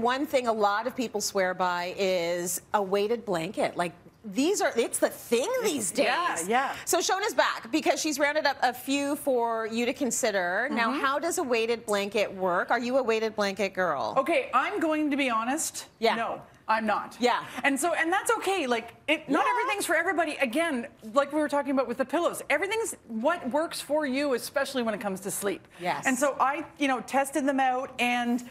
One thing a lot of people swear by is a weighted blanket. Like these are it's the thing these days. Yeah, yeah. So Shoana's back because she's rounded up a few for you to consider. Now, Mm-hmm. how does a weighted blanket work? Are you a weighted blanket girl? Okay, I'm going to be honest. Yeah. No, I'm not. Yeah. And so, and that's okay. Like, it, not Yeah. everything's for everybody. Again, like we were talking about with the pillows, everything's what works for you, especially when it comes to sleep. Yes. And so I, you know, tested them out and.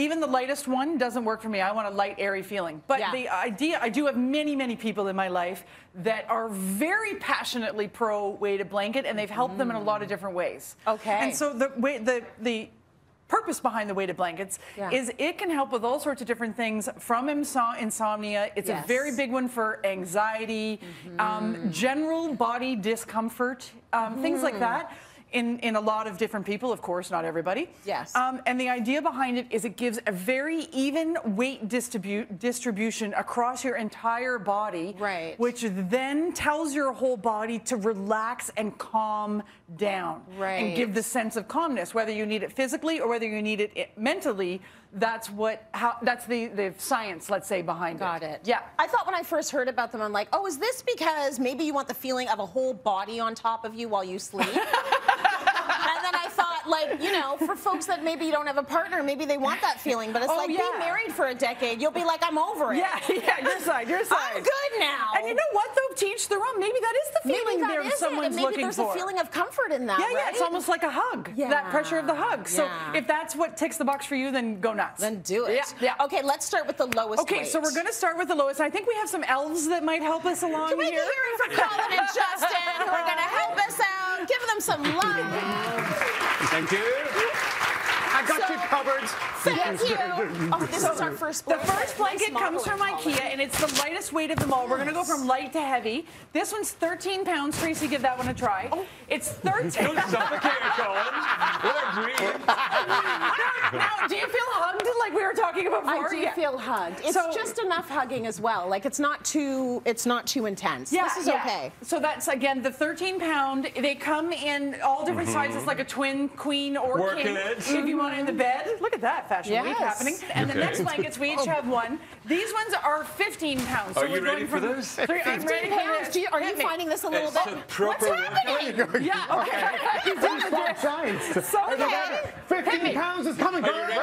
Even the lightest one doesn't work for me. I want a light, airy feeling. But Yeah. the idea, I do have many, many people in my life that are very passionately pro weighted blanket, and they've helped them in a lot of different ways. Okay. And so the way the the purpose behind the weighted blankets Yeah. is it can help with all sorts of different things from inso- insomnia. It's Yes. a very big one for anxiety, Mm-hmm. um, general body discomfort, um, things Mm-hmm. like that. In, in a lot of different people, of course, not everybody. Yes. Um, and the idea behind it is it gives a very even weight distribute, distribution across your entire body. Right. Which then tells your whole body to relax and calm down. Right. And give the sense of calmness, whether you need it physically or whether you need it mentally. That's what how that's the the science, let's say, behind Got it. Got it. Yeah. I thought when I first heard about them, I'm like, oh, is this because maybe you want the feeling of a whole body on top of you while you sleep? you know, for folks that maybe you don't have a partner, maybe they want that feeling. But it's Oh, like yeah. being married for a decade, you'll be like, I'm over it. Yeah, yeah, your side, your side. I'm good now. And you know what, though? Teach their own. Maybe that is the feeling that there is it, someone's maybe looking there's for. a feeling of comfort in that. yeah, yeah, it's almost like a hug. Yeah. That pressure of the hug. So Yeah. if that's what ticks the box for you, then go nuts. Then do it. Yeah, yeah. Okay, let's start with the lowest. Okay, so we're going to start with the lowest. I think we have some elves that might help us along Can we be here. hearing from Colin and Justin, who are going to help us out? Give them some love. Thank you. I got So- you covered. Thank you. Oh, this is our first blanket. The first blanket Nice comes from modeling, Colin. IKEA, and it's the lightest weight of them all. We're going to go from light to heavy. This one's 13 pounds. Tracy, give that one a try. Oh. It's 13. Don't suffocate, Colin. What a dream. now, do you feel hugged like we were talking about I do Yeah. feel hugged. It's So- just enough hugging as well. Like it's not too it's not too intense. Yeah, this is yeah. okay. So that's again the 13 pound. They come in all different sizes, like a twin, queen, or Mm-hmm. Working king. it. If you want it in the bed, look at that fashion week happening. And the Okay. next blankets, we each have one. These ones are 15 pounds. So Are you we're going ready for from this? Three, I'm 15 ready for pounds. this. Do you, are you me. finding this a little It's bit? a proper- What's happening? Yeah. Okay. You did the. Science. So okay. 15 pounds is coming, Are you girl.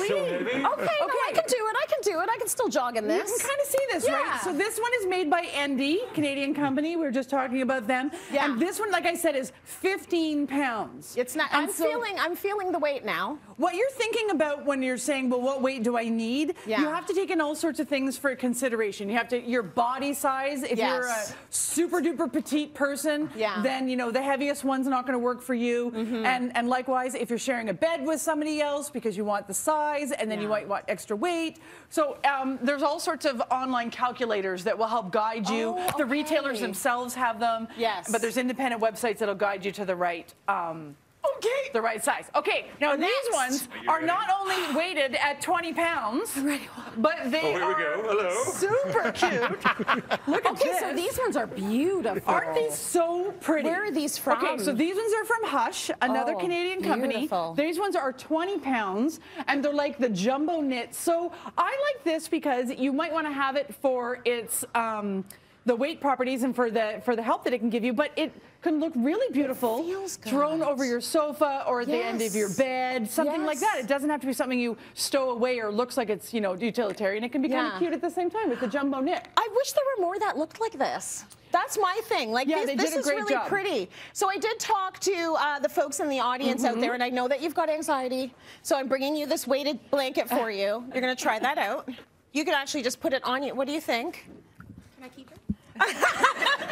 ready? Holy. so heavy. Okay, no, I can do it. I can do it. I can still jog in this. You can kind of see this, Yeah. right? So this one is made by Endy, Canadian company. We were just talking about them. Yeah. And this one, like I said, is 15 pounds. It's not. And I'm so feeling. I'm feeling the weight now. What you're thinking about when you're saying, well, what weight do I need? Yeah. You have to take in all sorts of things for consideration. You have to, your body size. If you're a super duper petite person, Yeah. Then, you know, the heaviest one's not going to work for you. Mm -hmm. And, and likewise, if you're sharing a bed with somebody else because you want the size and then you might want extra weight. So um, there's all sorts of online calculators that will help guide you. Oh, The retailers themselves have them. Yes. But there's independent websites that'll guide you to the right. Um, Okay. the right size. Okay, now these ones you are not only weighted at 20 pounds, but they Oh, here we are go. Hello. super cute. Look at Okay, this. so these ones are beautiful. Aren't these so pretty? Where are these from? Okay, so these ones are from Hush, another Oh, Canadian company. beautiful. These ones are 20 pounds, and they're like the jumbo knit. So I like this because you might want to have it for its um, the weight properties and for the for the help that it can give you, but it can look really beautiful thrown over your sofa or at the end of your bed, something like that. It doesn't have to be something you stow away or looks like it's you know utilitarian. It can be kind of cute at the same time with the jumbo knit. I wish there were more that looked like this. That's my thing. Like Yeah, this, this is really job. pretty. So I did talk to uh, the folks in the audience out Mm-hmm. there, and I know that you've got anxiety. So I'm bringing you this weighted blanket for you. You're gonna try that out. You can actually just put it on you. What do you think? Can I keep it?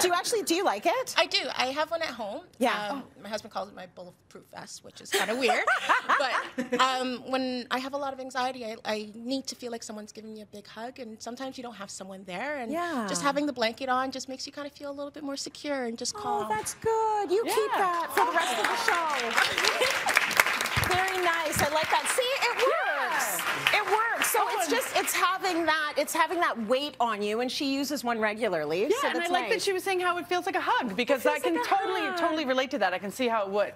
Do you actually do you like it? I do. I have one at home. Yeah. Um, my husband calls it my bulletproof vest, which is kind of weird. but um, when I have a lot of anxiety, I, I need to feel like someone's giving me a big hug, and sometimes you don't have someone there, and Yeah. just having the blanket on just makes you kind of feel a little bit more secure and just calm. Oh, that's good. You keep that for the rest of the show. Very nice. I like that. See, it works. So it's just it's having that it's having that weight on you, and she uses one regularly. Yeah, so and I that's like that she was saying how it feels like a hug because I can like a totally hug. totally relate to that. I can see how it would.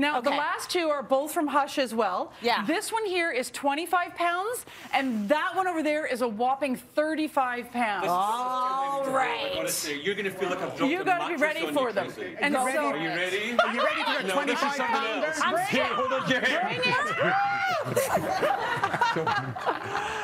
Now, the last two are both from Hush as well. Yeah. This one here is 25 pounds, and that one over there is a whopping 35 pounds. All right. Honestly, you're going to feel like I've dropped you got to be ready for you, them. Tracy. And so, for Are you ready? Are you ready for a No, this is 25 something pounder? else. I'm Here, scared. hold on, yeah.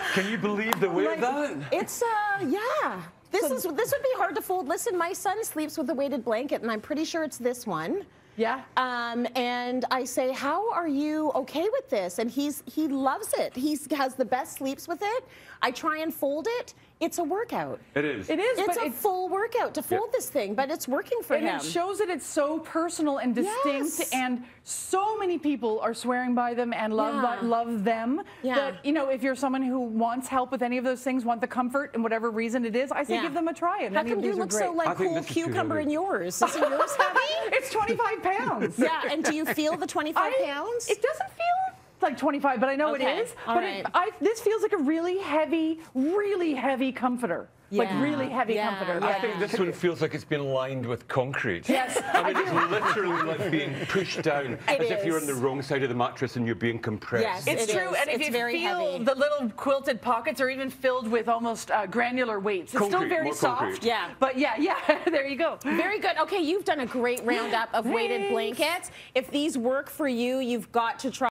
Can you believe the weight of that? It's uh yeah. This is this would be hard to fold. Listen, my son sleeps with a weighted blanket, and I'm pretty sure it's this one. Yeah. Um, and I say, "How are you okay with this?" And he's he loves it. He has the best sleeps with it. I try and fold it. It's a workout. It is. It is, It's but a it, full workout to fold this thing, but it's working for and him. it shows that it's so personal and distinct, Yes. and so many people are swearing by them and love Yeah. love them. Yeah. That you know, if you're someone who wants help with any of those things, want the comfort and whatever reason it is, I say Yeah. give them a try. And How come you look so like cool this is too cucumber in yours? Isn't yours heavy? it's 25 pounds. yeah. And do you feel the 25 I- pounds? It doesn't feel like 25, but I know Okay, it is. all but right. it, I, this feels like a really heavy, really heavy comforter. Yeah. Like really heavy yeah, comforter. yeah. I think this one feels like it's been lined with concrete. Yes, I mean, it's literally like being pushed down It as if you're on the wrong side of the mattress and you're being compressed. Yes. It's It true, is. and if It's you very feel heavy. the little quilted pockets are even filled with almost uh, granular weights. It's still very more soft. concrete. Yeah. But yeah, yeah, there you go. Very good. Okay, you've done a great roundup of weighted blankets. If these work for you, you've got to try.